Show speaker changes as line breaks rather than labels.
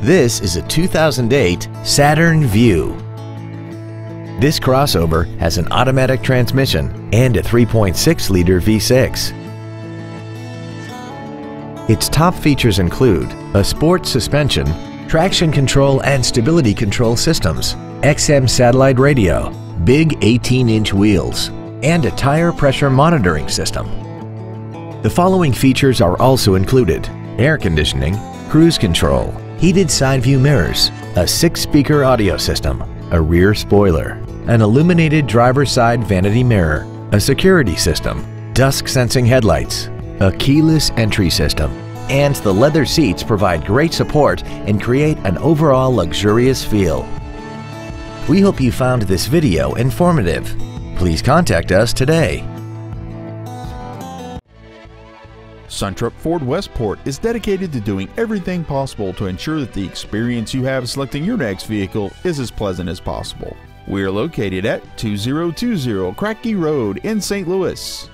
This is a 2008 Saturn Vue. This crossover has an automatic transmission and a 3.6-liter V6. Its top features include a sport suspension, traction control and stability control systems, XM satellite radio, big 18-inch wheels, and a tire pressure monitoring system. The following features are also included air conditioning, cruise control, heated side view mirrors, a six-speaker audio system, a rear spoiler, an illuminated driver's side vanity mirror, a security system, dusk sensing headlights, a keyless entry system, and the leather seats provide great support and create an overall luxurious feel. We hope you found this video informative. Please contact us today.
Suntrup Ford Westport is dedicated to doing everything possible to ensure that the experience you have selecting your next vehicle is as pleasant as possible. We are located at 2020 Kratky Road in St. Louis.